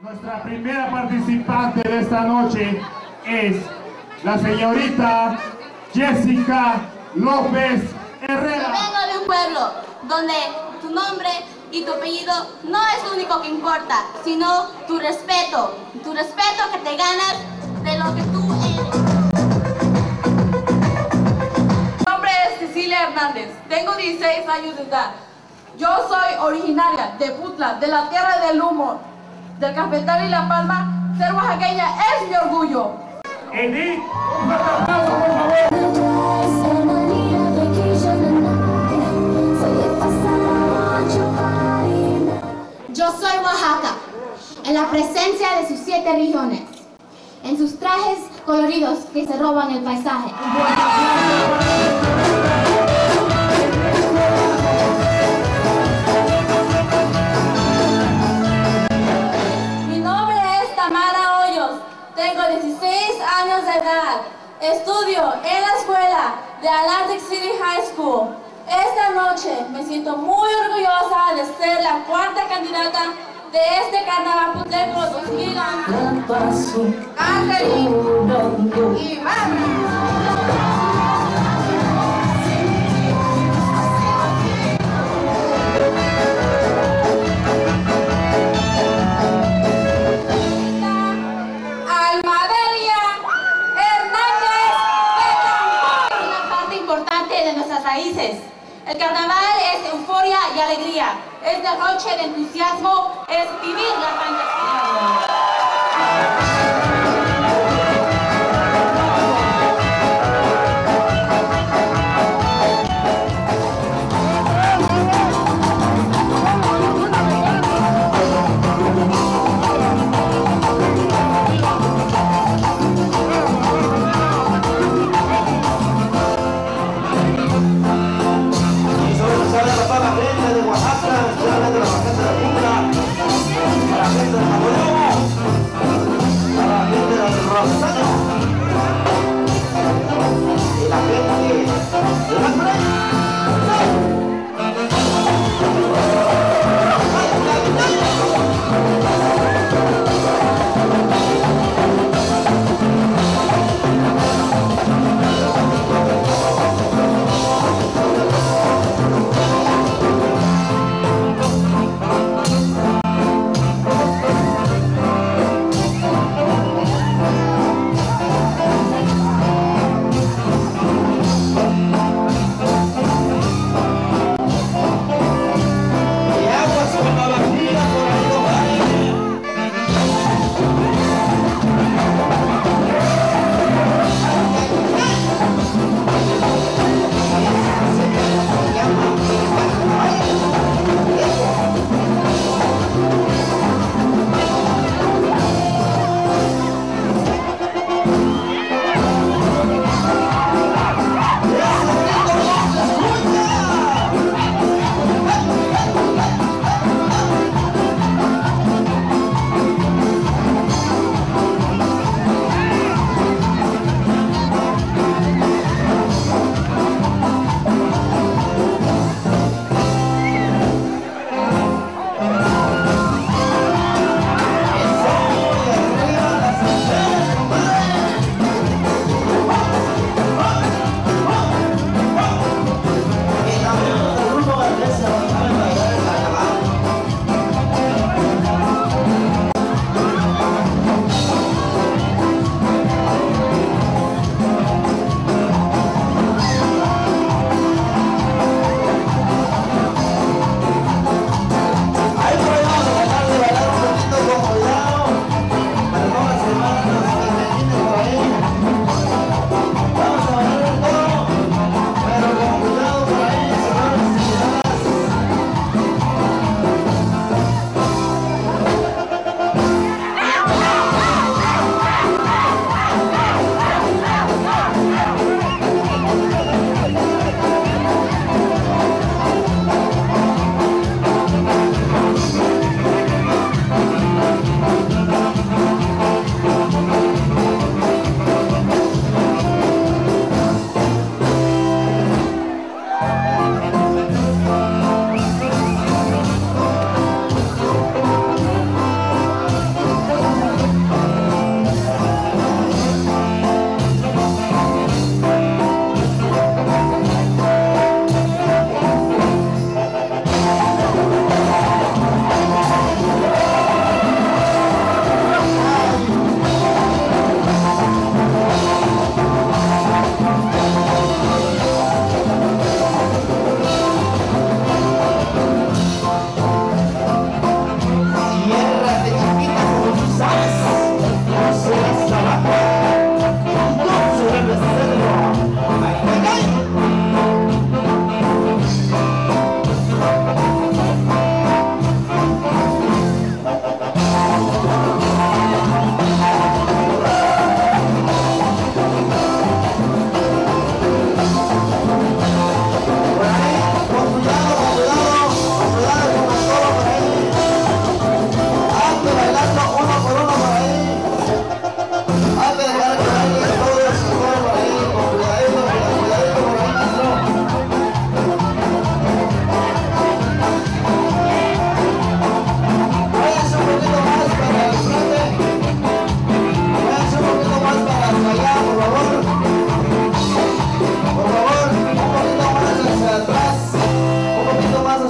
Nuestra primera participante de esta noche es la señorita Jessica López Herrera. Vengo de un pueblo donde tu nombre y tu apellido no es lo único que importa, sino tu respeto. Tu respeto que te ganas de lo que tú eres. Mi nombre es Cecilia Hernández, tengo 16 años de edad. Yo soy originaria de Putla, de la tierra del humo, del cafetal y la palma. Ser oaxaqueña es mi orgullo. Edith, un aplauso por favor. Yo soy Oaxaca, en la presencia de sus siete regiones, en sus trajes coloridos que se roban el paisaje. Estudio en la escuela de Atlantic City High School. Esta noche me siento muy orgullosa de ser la cuarta candidata de este carnaval puteco 2011. Ángel y. raíces. El carnaval es euforia y alegría, es derroche de entusiasmo, es vivir la fantasía.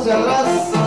Monserrat.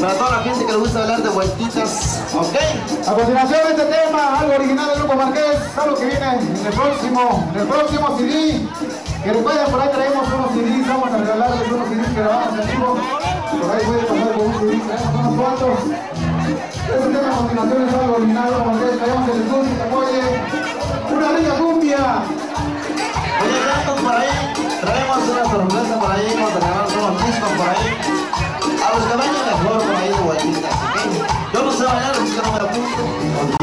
Para toda la gente que le gusta hablar de vueltitas, ¿ok? A continuación este tema, algo original del Grupo Marqués, algo que viene en el próximo, en el próximo CD. Que recuerden, por ahí traemos unos CDs, vamos a regalarles unos CDs que grabamos en vivo. Por ahí pueden pasar con un CD, traemos unos cuantos. Este tema a continuación es algo original del Grupo Marqués, traemos el estudio que apoye una rica cumbia. Oye, gatos por ahí, traemos una sorpresa por ahí, vamos a regalar unos discos por ahí. A los que vayan mejor por ahí de ¿ok? No sé bailar, así que no me apunto.